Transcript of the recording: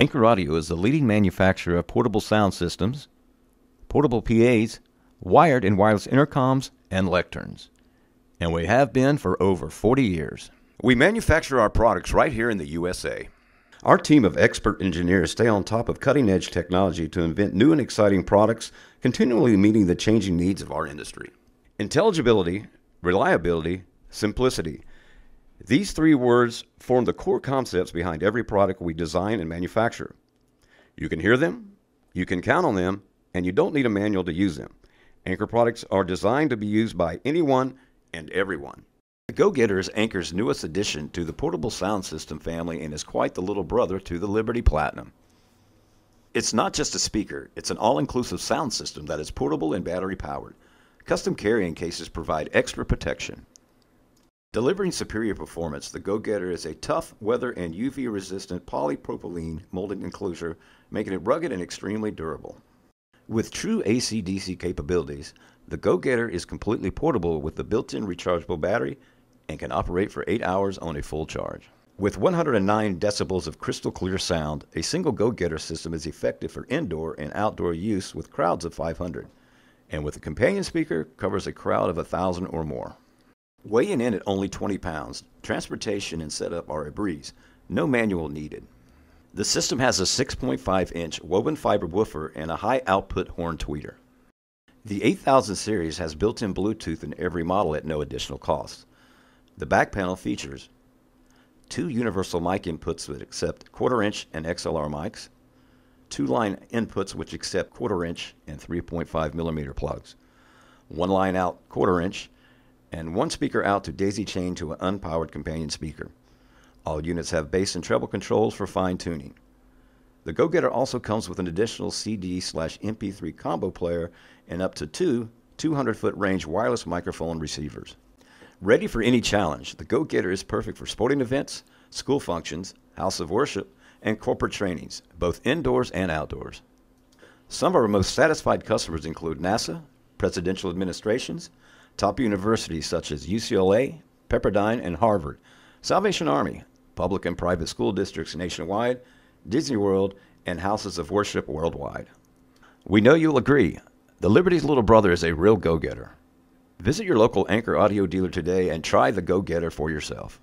Anchor Audio is the leading manufacturer of portable sound systems, portable PAs, wired and wireless intercoms, and lecterns. And we have been for over 40 years. We manufacture our products right here in the USA. Our team of expert engineers stay on top of cutting edge technology to invent new and exciting products, continually meeting the changing needs of our industry. Intelligibility, reliability, simplicity. These three words form the core concepts behind every product we design and manufacture. You can hear them, you can count on them, and you don't need a manual to use them. Anchor products are designed to be used by anyone and everyone. The Go Getter is Anchor's newest addition to the portable sound system family and is quite the little brother to the Liberty Platinum. It's not just a speaker, it's an all inclusive sound system that is portable and battery powered. Custom carrying cases provide extra protection. Delivering superior performance, the Go Getter is a tough, weather and UV resistant polypropylene molded enclosure, making it rugged and extremely durable. With true AC DC capabilities, the Go Getter is completely portable with the built in rechargeable battery and can operate for 8 hours on a full charge. With 109 decibels of crystal clear sound, a single Go Getter system is effective for indoor and outdoor use with crowds of 500, and with a companion speaker, covers a crowd of 1,000 or more. Weighing in at only 20 pounds, transportation and setup are a breeze, no manual needed. The system has a 6.5 inch woven fiber woofer and a high output horn tweeter. The 8000 series has built in Bluetooth in every model at no additional cost. The back panel features two universal mic inputs that accept quarter inch and XLR mics, two line inputs which accept quarter inch and 3.5 millimeter plugs, one line out quarter inch, and one speaker out to daisy chain to an unpowered companion speaker. All units have bass and treble controls for fine tuning. The Go Getter also comes with an additional CD slash MP3 combo player and up to two 200 foot range wireless microphone receivers. Ready for any challenge, the Go Getter is perfect for sporting events, school functions, house of worship, and corporate trainings, both indoors and outdoors. Some of our most satisfied customers include NASA, presidential administrations, top universities such as UCLA, Pepperdine, and Harvard, Salvation Army, public and private school districts nationwide, Disney World, and houses of worship worldwide. We know you'll agree, the Liberty's little brother is a real go getter. Visit your local Anchor audio dealer today and try the Go Getter for yourself.